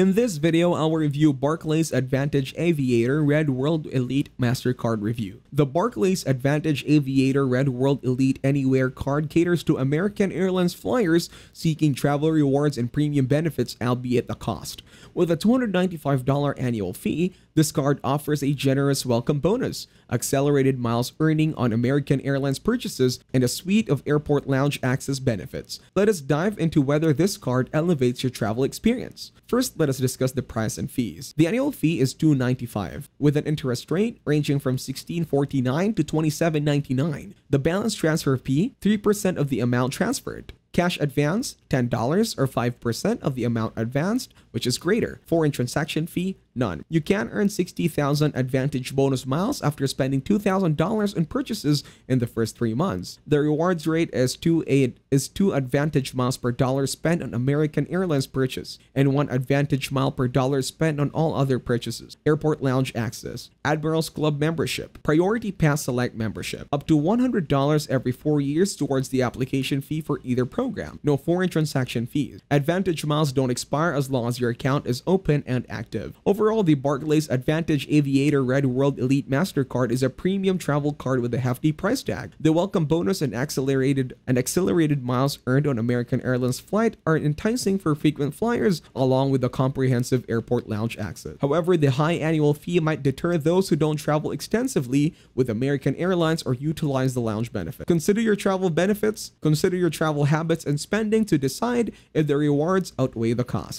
In this video, I'll review Barclays AAdvantage Aviator Red World Elite MasterCard review. The Barclays AAdvantage Aviator Red World Elite Anywhere card caters to American Airlines flyers seeking travel rewards and premium benefits albeit the cost. With a $295 annual fee, this card offers a generous welcome bonus, accelerated miles earning on American Airlines purchases, and a suite of airport lounge access benefits. Let us dive into whether this card elevates your travel experience. First, let us discuss the price and fees. The annual fee is 295, with an interest rate ranging from $16.49 to $27.99. The balance transfer fee, 3% of the amount transferred. Cash advance, $10 or 5% of the amount advanced, which is greater. Foreign transaction fee, none. You can earn 60,000 AAdvantage bonus miles after spending $2,000 in purchases in the first three months. The rewards rate is two eight is 2 AAdvantage miles per dollar spent on American Airlines purchase and 1 AAdvantage mile per dollar spent on all other purchases. Airport Lounge Access, Admirals Club membership, Priority Pass Select membership, up to $100 every 4 years towards the application fee for either program. No foreign transaction fees. AAdvantage miles don't expire as long as your account is open and active. Overall, the Barclays AAdvantage Aviator Red World Elite MasterCard is a premium travel card with a hefty price tag. The welcome bonus and accelerated and accelerated miles earned on American Airlines flight are enticing for frequent flyers along with the comprehensive airport lounge access. However, the high annual fee might deter those who don't travel extensively with American Airlines or utilize the lounge benefit. Consider your travel benefits, consider your travel habits and spending to decide if the rewards outweigh the cost.